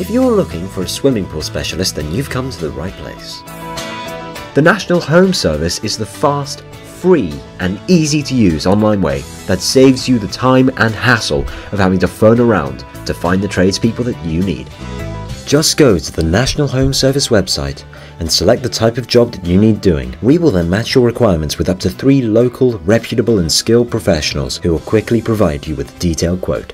If you're looking for a swimming pool specialist, then you've come to the right place. The National Home Service is the fast, free, and easy to use online way that saves you the time and hassle of having to phone around to find the tradespeople that you need. Just go to the National Home Service website and select the type of job that you need doing. We will then match your requirements with up to three local, reputable, and skilled professionals who will quickly provide you with a detailed quote.